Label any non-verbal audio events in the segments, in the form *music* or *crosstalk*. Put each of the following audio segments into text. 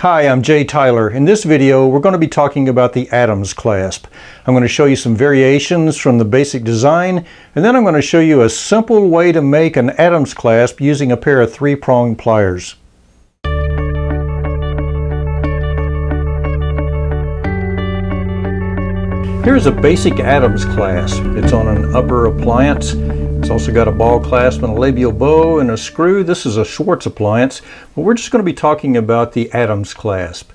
Hi, I'm Jay Tyler. In this video, we're going to be talking about the Adams clasp. I'm going to show you some variations from the basic design, and then I'm going to show you a simple way to make an Adams clasp using a pair of three-prong pliers. Here's a basic Adams clasp. It's on an upper appliance. It's also got a ball clasp and a labial bow and a screw. This is a Schwarz appliance, but we're just going to be talking about the Adams clasp.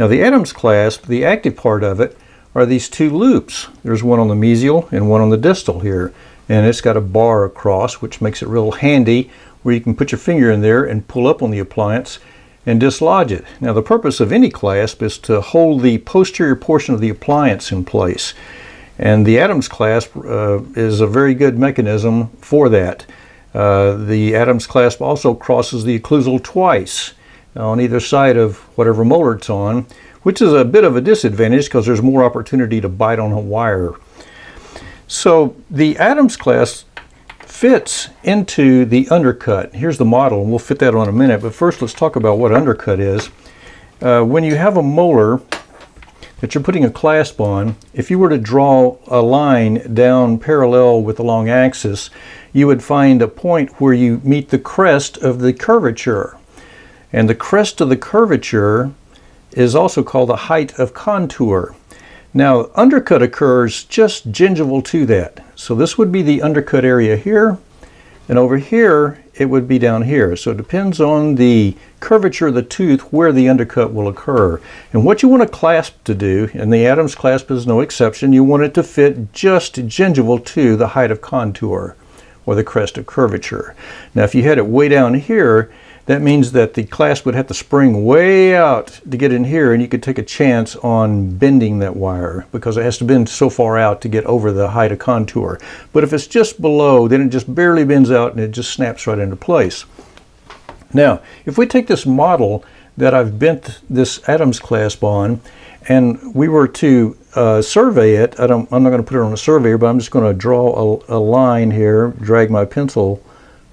Now the Adams clasp, the active part of it, are these two loops. There's one on the mesial and one on the distal here. And it's got a bar across, which makes it real handy where you can put your finger in there and pull up on the appliance and dislodge it. Now the purpose of any clasp is to hold the posterior portion of the appliance in place. And the Adams clasp uh, is a very good mechanism for that. Uh, the Adams clasp also crosses the occlusal twice on either side of whatever molar it's on, which is a bit of a disadvantage because there's more opportunity to bite on a wire. So the Adams clasp fits into the undercut. Here's the model, and we'll fit that on in a minute. But first, let's talk about what undercut is. Uh, when you have a molar that you're putting a clasp on, if you were to draw a line down parallel with the long axis, you would find a point where you meet the crest of the curvature. And the crest of the curvature is also called the height of contour. Now, undercut occurs just gingival to that. So this would be the undercut area here, and over here, it would be down here. So it depends on the curvature of the tooth where the undercut will occur. And what you want a clasp to do, and the Adams clasp is no exception, you want it to fit just gingival to the height of contour or the crest of curvature. Now if you had it way down here, that means that the clasp would have to spring way out to get in here and you could take a chance on bending that wire because it has to bend so far out to get over the height of contour. But if it's just below, then it just barely bends out and it just snaps right into place. Now, if we take this model that I've bent this Adams clasp on and we were to uh, survey it, I am not going to put it on a surveyor, but I'm just going to draw a, a line here, drag my pencil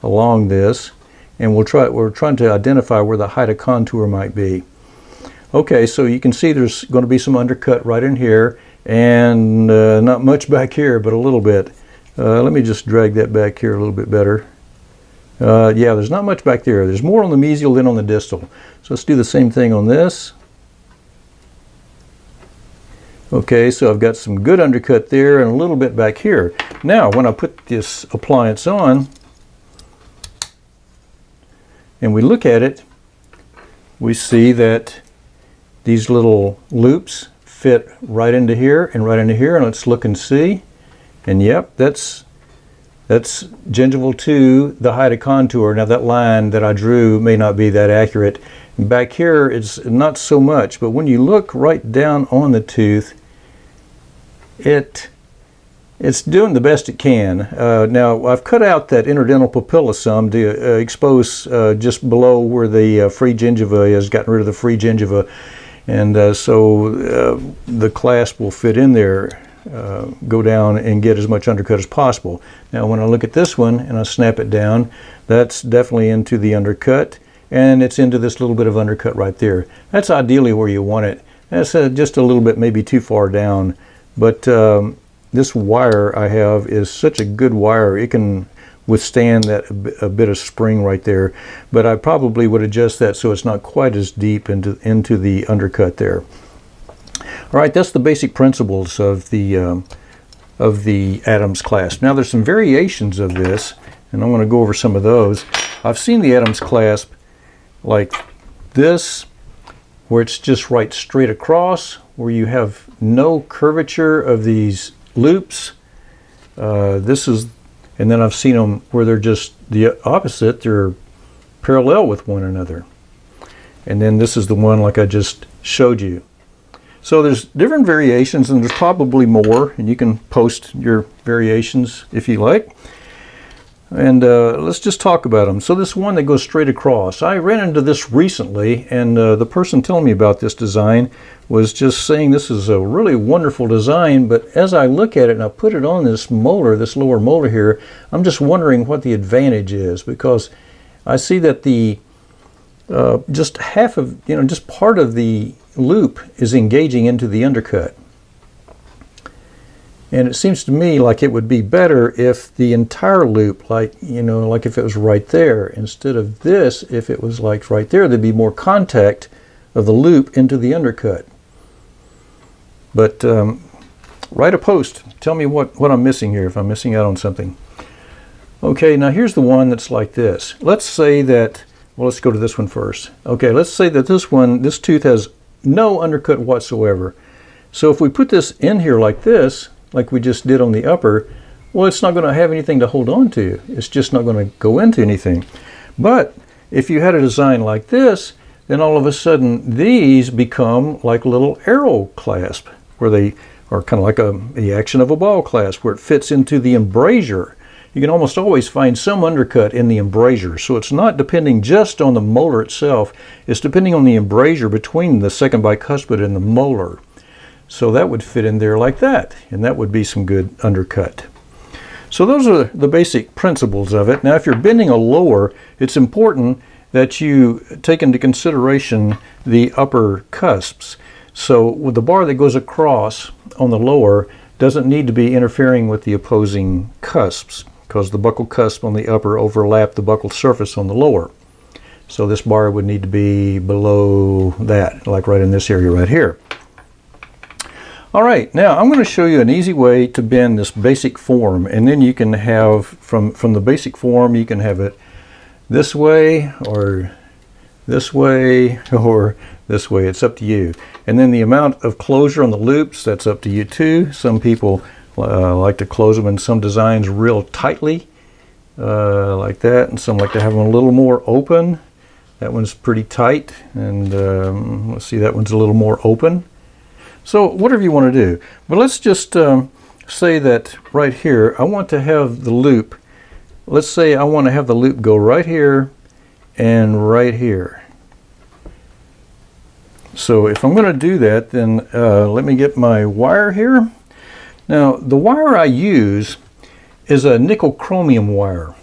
along this and we'll try, we're trying to identify where the height of contour might be. Okay, so you can see there's going to be some undercut right in here and uh, not much back here, but a little bit. Uh, let me just drag that back here a little bit better. Uh, yeah, there's not much back there. There's more on the mesial than on the distal. So let's do the same thing on this. Okay, so I've got some good undercut there and a little bit back here. Now, when I put this appliance on, and we look at it, we see that these little loops fit right into here and right into here. And let's look and see. And yep, that's that's gingival to the height of contour. Now that line that I drew may not be that accurate. Back here it's not so much, but when you look right down on the tooth, it it's doing the best it can. Uh, now, I've cut out that interdental papilla some to uh, expose uh, just below where the uh, free gingiva is, gotten rid of the free gingiva. And uh, so uh, the clasp will fit in there, go down and get as much undercut as possible. Now, when I look at this one and I snap it down, that's definitely into the undercut. And it's into this little bit of undercut right there. That's ideally where you want it. That's just a little bit maybe too far down. But um, this wire I have is such a good wire. It can withstand that a bit of spring right there. But I probably would adjust that so it's not quite as deep into, into the undercut there. All right, that's the basic principles of the, um, of the Adams clasp. Now there's some variations of this, and I want to go over some of those. I've seen the Adams clasp like this, where it's just right straight across, where you have no curvature of these loops. Uh, this is, and then I've seen them where they're just the opposite. They're parallel with one another. And then this is the one like I just showed you. So there's different variations and there's probably more and you can post your variations if you like. And uh, let's just talk about them. So this one that goes straight across. I ran into this recently and uh, the person telling me about this design was just saying this is a really wonderful design, but as I look at it and I put it on this molar, this lower molar here, I'm just wondering what the advantage is because I see that the uh, just half of, you know, just part of the loop is engaging into the undercut. And it seems to me like it would be better if the entire loop, like, you know, like if it was right there, instead of this, if it was like right there, there'd be more contact of the loop into the undercut. But um, write a post. Tell me what, what I'm missing here, if I'm missing out on something. Okay, now here's the one that's like this. Let's say that, well, let's go to this one first. Okay, let's say that this one, this tooth has no undercut whatsoever. So if we put this in here like this, like we just did on the upper, well, it's not going to have anything to hold on to. It's just not going to go into anything. But if you had a design like this, then all of a sudden these become like little arrow clasp, where they are kind of like a, the action of a ball clasp, where it fits into the embrasure. You can almost always find some undercut in the embrasure. So it's not depending just on the molar itself, it's depending on the embrasure between the second bicuspid and the molar. So that would fit in there like that, and that would be some good undercut. So those are the basic principles of it. Now if you're bending a lower, it's important that you take into consideration the upper cusps. So with the bar that goes across on the lower doesn't need to be interfering with the opposing cusps because the buccal cusp on the upper overlap the buccal surface on the lower. So this bar would need to be below that, like right in this area right here. All right, now I'm going to show you an easy way to bend this basic form and then you can have, from, from the basic form, you can have it this way or this way *laughs* or this way. It's up to you. And then the amount of closure on the loops, that's up to you too. Some people uh, like to close them in some designs real tightly uh, like that and some like to have them a little more open. That one's pretty tight and um, let's see that one's a little more open. So whatever you want to do. But let's just um, say that right here, I want to have the loop. Let's say I want to have the loop go right here and right here. So if I'm going to do that, then uh, let me get my wire here. Now, the wire I use is a nickel chromium wire.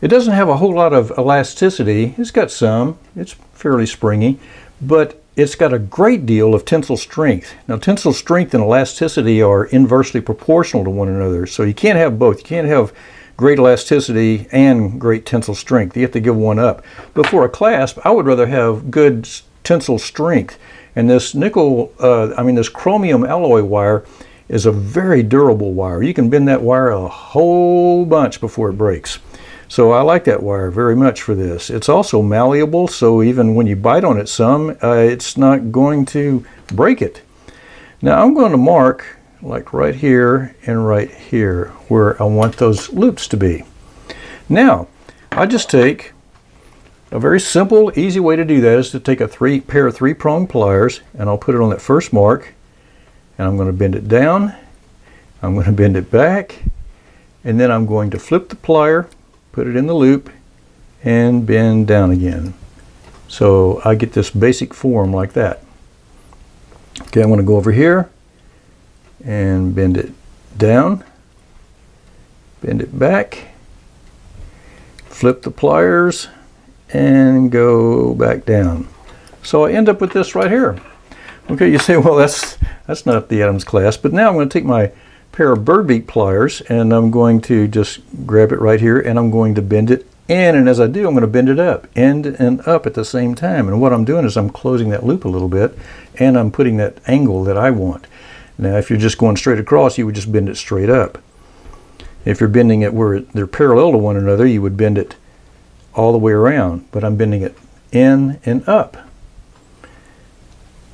It doesn't have a whole lot of elasticity. It's got some. It's fairly springy. But it's got a great deal of tensile strength. Now, tensile strength and elasticity are inversely proportional to one another, so you can't have both. You can't have great elasticity and great tensile strength. You have to give one up. But for a clasp, I would rather have good tensile strength. And this nickel, uh, I mean, this chromium alloy wire is a very durable wire. You can bend that wire a whole bunch before it breaks. So I like that wire very much for this. It's also malleable, so even when you bite on it some, uh, it's not going to break it. Now I'm going to mark like right here and right here where I want those loops to be. Now, I just take a very simple, easy way to do that is to take a three pair of three-prong pliers and I'll put it on that first mark and I'm going to bend it down, I'm going to bend it back, and then I'm going to flip the plier put it in the loop, and bend down again. So I get this basic form like that. Okay, I'm going to go over here and bend it down, bend it back, flip the pliers, and go back down. So I end up with this right here. Okay, you say, well, that's that's not the Adams clasp. but now I'm going to take my pair of bird beak pliers and I'm going to just grab it right here and I'm going to bend it in and as I do I'm going to bend it up end and up at the same time and what I'm doing is I'm closing that loop a little bit and I'm putting that angle that I want. Now if you're just going straight across you would just bend it straight up. If you're bending it where they're parallel to one another you would bend it all the way around but I'm bending it in and up.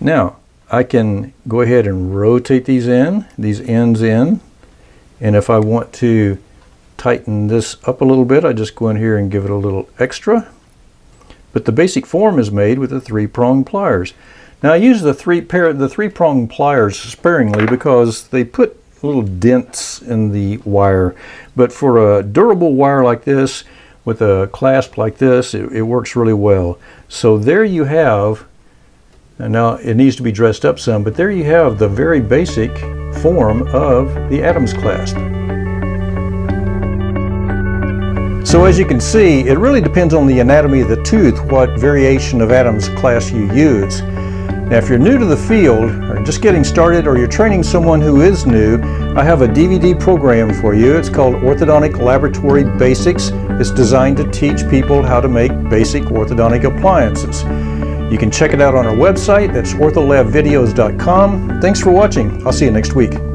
Now I can go ahead and rotate these in, these ends in. And if I want to tighten this up a little bit, I just go in here and give it a little extra. But the basic form is made with the three-prong pliers. Now I use the three pair the three-prong pliers sparingly because they put little dents in the wire. But for a durable wire like this, with a clasp like this, it, it works really well. So there you have now it needs to be dressed up some, but there you have the very basic form of the Adams clasp. So as you can see, it really depends on the anatomy of the tooth what variation of Adams clasp you use. Now if you're new to the field, or just getting started, or you're training someone who is new, I have a DVD program for you. It's called Orthodontic Laboratory Basics. It's designed to teach people how to make basic orthodontic appliances. You can check it out on our website. That's ortholabvideos.com. Thanks for watching. I'll see you next week.